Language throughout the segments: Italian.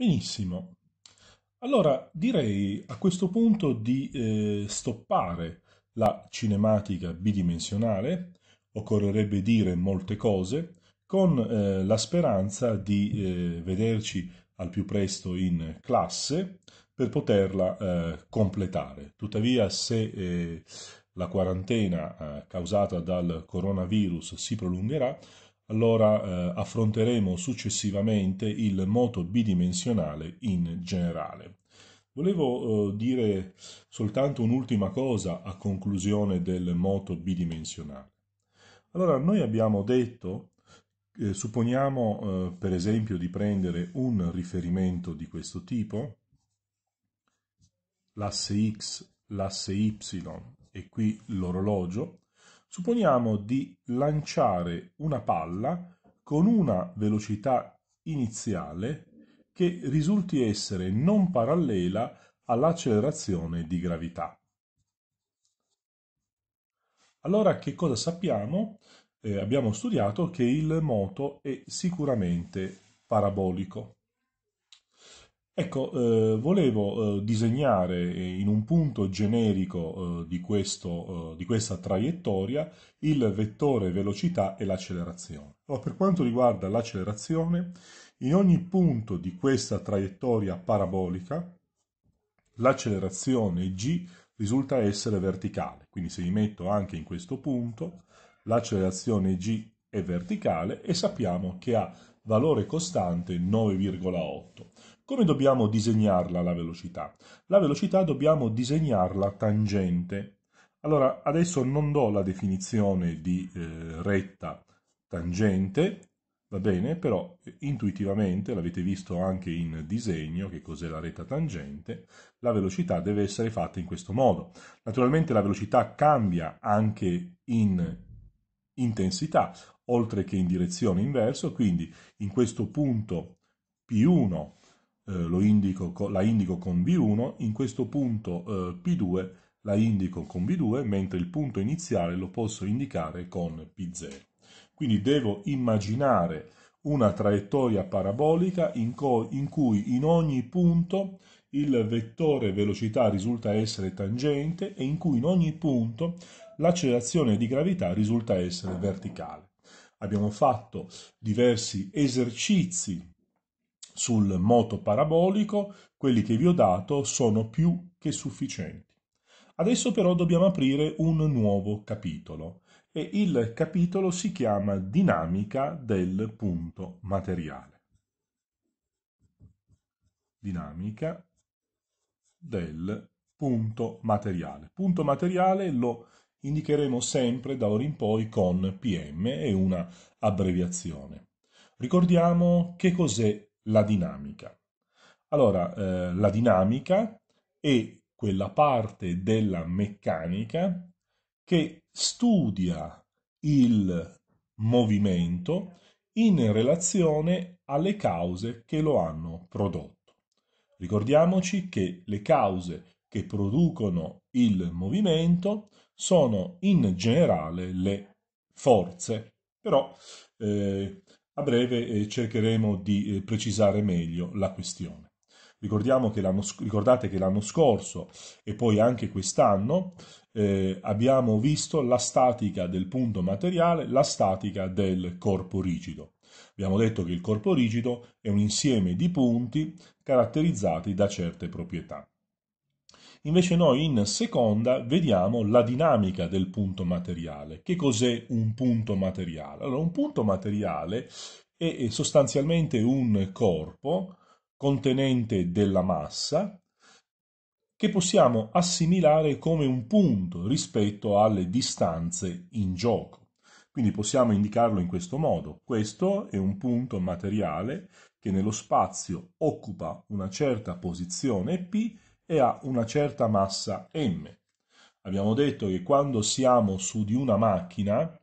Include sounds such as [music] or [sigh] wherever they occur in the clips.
Benissimo. Allora direi a questo punto di eh, stoppare la cinematica bidimensionale, occorrerebbe dire molte cose, con eh, la speranza di eh, vederci al più presto in classe per poterla eh, completare. Tuttavia, se eh, la quarantena eh, causata dal coronavirus si prolungherà, allora eh, affronteremo successivamente il moto bidimensionale in generale. Volevo eh, dire soltanto un'ultima cosa a conclusione del moto bidimensionale. Allora, noi abbiamo detto, eh, supponiamo eh, per esempio di prendere un riferimento di questo tipo, l'asse x, l'asse y e qui l'orologio, Supponiamo di lanciare una palla con una velocità iniziale che risulti essere non parallela all'accelerazione di gravità. Allora che cosa sappiamo? Eh, abbiamo studiato che il moto è sicuramente parabolico. Ecco, eh, volevo eh, disegnare in un punto generico eh, di, questo, eh, di, questa traiettoria il vettore velocità e l'accelerazione. Allora, per quanto riguarda l'accelerazione, in ogni punto di questa traiettoria parabolica, l'accelerazione g risulta essere verticale. Quindi se mi metto anche in questo punto, l'accelerazione g è verticale e sappiamo che ha valore costante 9,8. Come dobbiamo disegnarla la velocità? La velocità dobbiamo disegnarla tangente. Allora, adesso non do la definizione di eh, retta tangente, va bene, però eh, intuitivamente, l'avete visto anche in disegno, che cos'è la retta tangente, la velocità deve essere fatta in questo modo. Naturalmente la velocità cambia anche in intensità, oltre che in direzione inverso, quindi in questo punto P1 eh, indico, la indico con B1, in questo punto eh, P2 la indico con B2, mentre il punto iniziale lo posso indicare con P0. Quindi devo immaginare una traiettoria parabolica in, in cui in ogni punto il vettore velocità risulta essere tangente e in cui in ogni punto l'accelerazione di gravità risulta essere verticale. Abbiamo fatto diversi esercizi sul moto parabolico, quelli che vi ho dato sono più che sufficienti. Adesso però dobbiamo aprire un nuovo capitolo e il capitolo si chiama Dinamica del punto materiale. Dinamica del punto materiale. Punto materiale lo indicheremo sempre da ora in poi con PM e una abbreviazione. Ricordiamo che cos'è la dinamica. Allora, eh, la dinamica è quella parte della meccanica che studia il movimento in relazione alle cause che lo hanno prodotto. Ricordiamoci che le cause che producono il movimento sono in generale le forze, però eh, a breve eh, cercheremo di eh, precisare meglio la questione. Che ricordate che l'anno scorso e poi anche quest'anno eh, abbiamo visto la statica del punto materiale, la statica del corpo rigido. Abbiamo detto che il corpo rigido è un insieme di punti caratterizzati da certe proprietà. Invece noi in seconda vediamo la dinamica del punto materiale. Che cos'è un punto materiale? Allora, un punto materiale è sostanzialmente un corpo contenente della massa che possiamo assimilare come un punto rispetto alle distanze in gioco. Quindi possiamo indicarlo in questo modo. Questo è un punto materiale che nello spazio occupa una certa posizione P e ha una certa massa m. Abbiamo detto che quando siamo su di una macchina,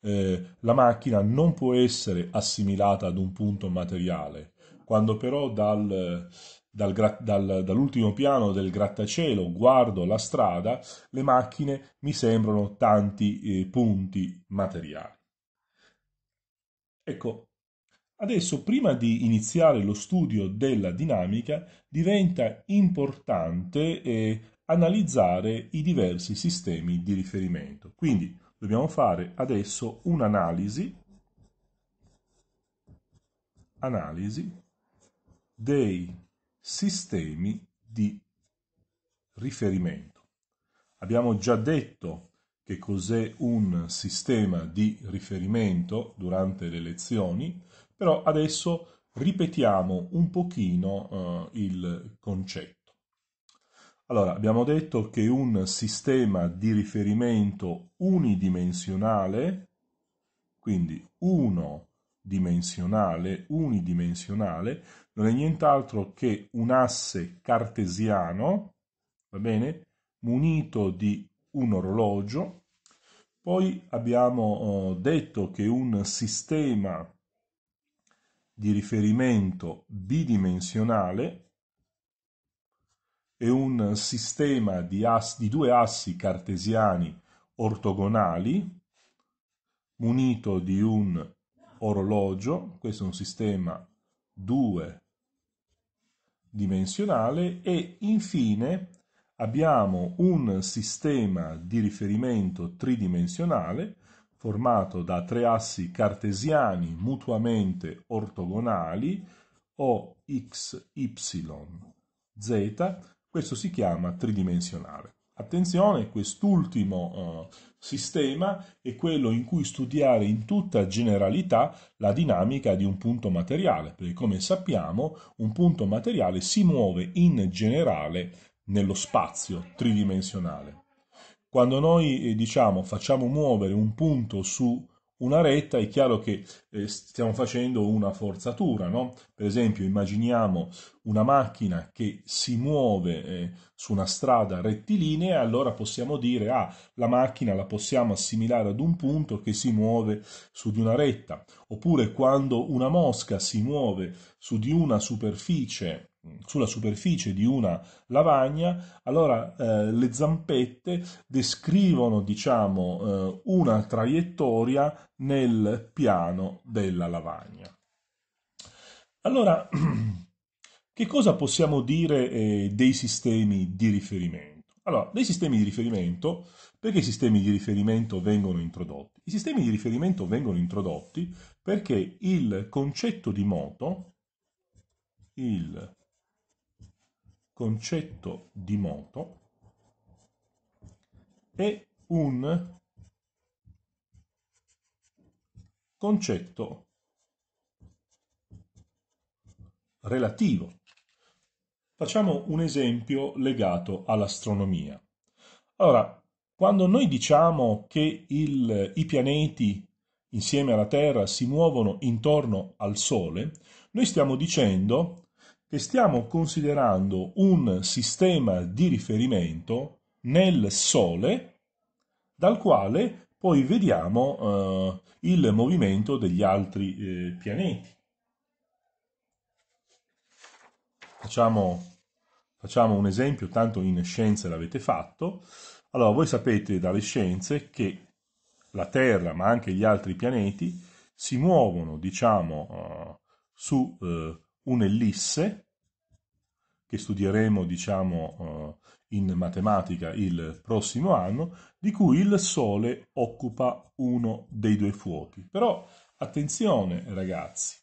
eh, la macchina non può essere assimilata ad un punto materiale. Quando però dal, dal, dal, dall'ultimo piano del grattacielo guardo la strada, le macchine mi sembrano tanti eh, punti materiali. Ecco, Adesso, prima di iniziare lo studio della dinamica, diventa importante eh, analizzare i diversi sistemi di riferimento. Quindi dobbiamo fare adesso un'analisi analisi dei sistemi di riferimento. Abbiamo già detto che cos'è un sistema di riferimento durante le lezioni, però adesso ripetiamo un pochino eh, il concetto. Allora, abbiamo detto che un sistema di riferimento unidimensionale, quindi uno dimensionale, unidimensionale, non è nient'altro che un asse cartesiano, va bene, munito di un orologio. Poi abbiamo eh, detto che un sistema di riferimento bidimensionale è un sistema di, assi, di due assi cartesiani ortogonali munito di un orologio, questo è un sistema 2 dimensionale e infine abbiamo un sistema di riferimento tridimensionale formato da tre assi cartesiani mutuamente ortogonali o x, y, z, questo si chiama tridimensionale. Attenzione, quest'ultimo uh, sistema è quello in cui studiare in tutta generalità la dinamica di un punto materiale, perché come sappiamo un punto materiale si muove in generale nello spazio tridimensionale. Quando noi eh, diciamo facciamo muovere un punto su una retta è chiaro che eh, stiamo facendo una forzatura, no? Per esempio immaginiamo una macchina che si muove eh, su una strada rettilinea, allora possiamo dire ah, la macchina la possiamo assimilare ad un punto che si muove su di una retta, oppure quando una mosca si muove su di una superficie sulla superficie di una lavagna, allora eh, le zampette descrivono diciamo, eh, una traiettoria nel piano della lavagna. Allora, [clears throat] che cosa possiamo dire eh, dei sistemi di riferimento? Allora, dei sistemi di riferimento, perché i sistemi di riferimento vengono introdotti? I sistemi di riferimento vengono introdotti perché il concetto di moto, il concetto di moto è un concetto relativo. Facciamo un esempio legato all'astronomia. Allora, quando noi diciamo che il, i pianeti insieme alla Terra si muovono intorno al Sole, noi stiamo dicendo che stiamo considerando un sistema di riferimento nel Sole dal quale poi vediamo eh, il movimento degli altri eh, pianeti. Facciamo, facciamo un esempio, tanto in scienze l'avete fatto. Allora, voi sapete dalle scienze che la Terra, ma anche gli altri pianeti, si muovono, diciamo, uh, su uh, un'ellisse che studieremo diciamo, eh, in matematica il prossimo anno, di cui il Sole occupa uno dei due fuochi. Però attenzione ragazzi,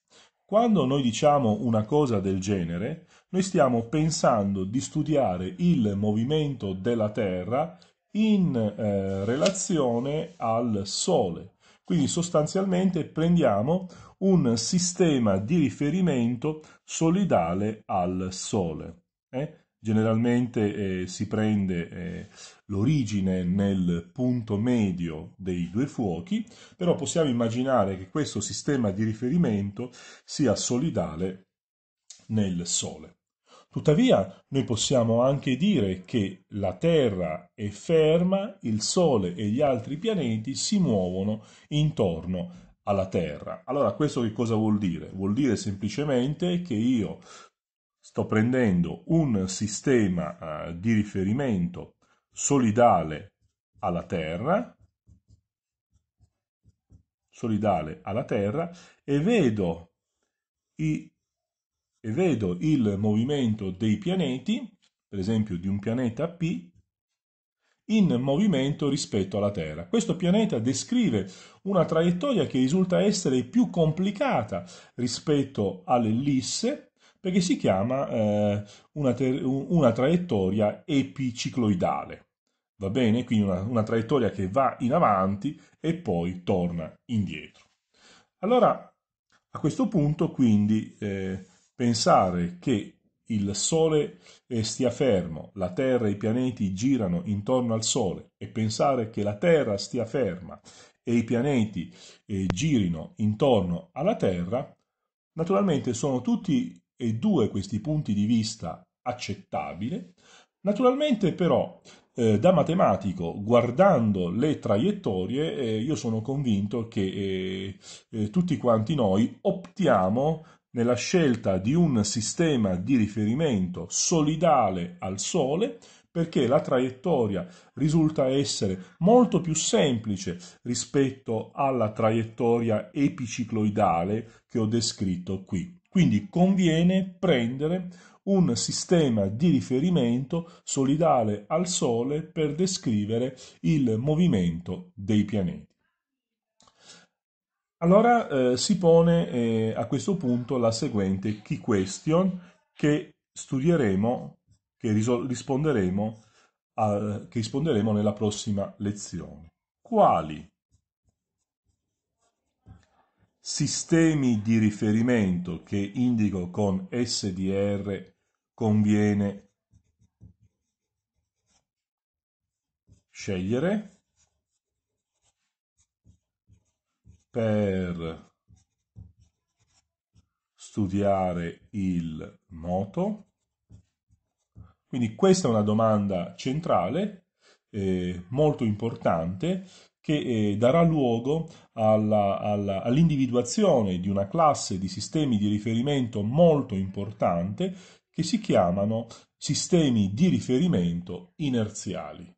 quando noi diciamo una cosa del genere, noi stiamo pensando di studiare il movimento della Terra in eh, relazione al Sole. Quindi sostanzialmente prendiamo un sistema di riferimento solidale al Sole. Eh? Generalmente eh, si prende eh, l'origine nel punto medio dei due fuochi, però possiamo immaginare che questo sistema di riferimento sia solidale nel Sole. Tuttavia, noi possiamo anche dire che la Terra è ferma, il Sole e gli altri pianeti si muovono intorno alla Terra. Allora questo che cosa vuol dire? Vuol dire semplicemente che io sto prendendo un sistema uh, di riferimento solidale alla Terra, solidale alla Terra, e vedo i, e vedo il movimento dei pianeti, per esempio di un pianeta P, in movimento rispetto alla Terra. Questo pianeta descrive una traiettoria che risulta essere più complicata rispetto all'ellisse perché si chiama eh, una, una, traiettoria epicicloidale. Va bene? Quindi una, una traiettoria che va in avanti e poi torna indietro. Allora, a questo punto, quindi, eh, pensare che il Sole eh, stia fermo, la Terra e i pianeti girano intorno al Sole e pensare che la Terra stia ferma e i pianeti eh, girino intorno alla Terra, naturalmente sono tutti e due questi punti di vista accettabili. Naturalmente però eh, da matematico, guardando le traiettorie, eh, io sono convinto che eh, eh tutti quanti noi optiamo nella scelta di un sistema di riferimento solidale al Sole perché la traiettoria risulta essere molto più semplice rispetto alla traiettoria epicicloidale che ho descritto qui. Quindi conviene prendere un sistema di riferimento solidale al Sole per descrivere il movimento dei pianeti. Allora eh, si pone eh, a questo punto la seguente key question che studieremo, che risponderemo, a, che risponderemo nella prossima lezione. Quali sistemi di riferimento che indico con SDR conviene scegliere? Per studiare il moto. Quindi questa è una domanda centrale, eh, molto importante, che eh, darà luogo all'individuazione di una classe di sistemi di riferimento molto importante che si chiamano sistemi di riferimento inerziali.